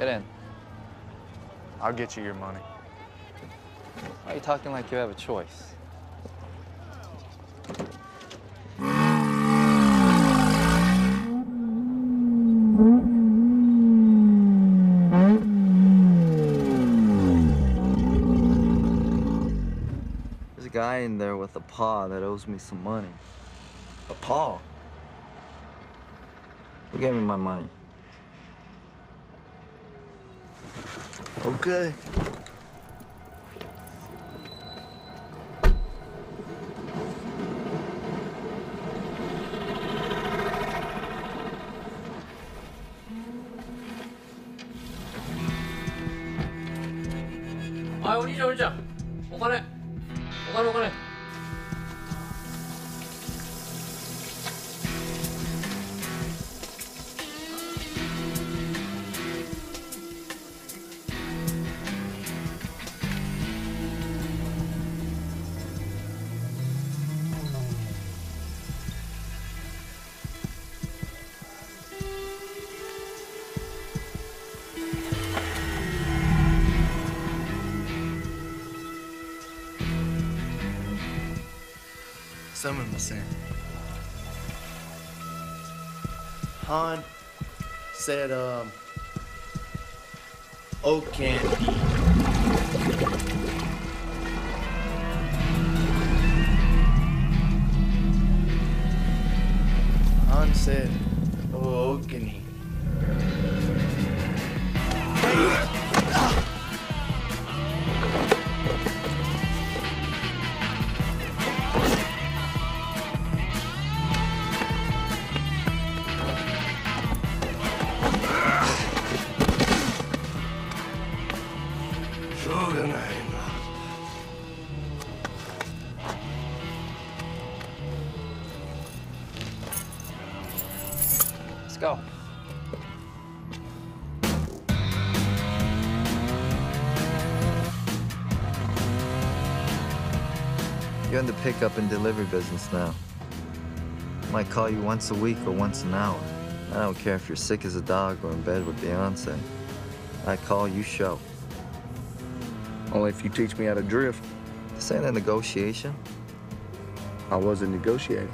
Get in. I'll get you your money. Why are you talking like you have a choice? There's a guy in there with a paw that owes me some money. A paw? Who gave me my money? Okay. 아, 오니자, 오니자. 오가네. 오가네, 오가네. Summon my son. Han said, um, oak candy. Han said, oh, oakany. Go. You're in the pickup and delivery business now. Might call you once a week or once an hour. I don't care if you're sick as a dog or in bed with Beyonce. I call, you show. Only if you teach me how to drift. This ain't a negotiation. I wasn't negotiating.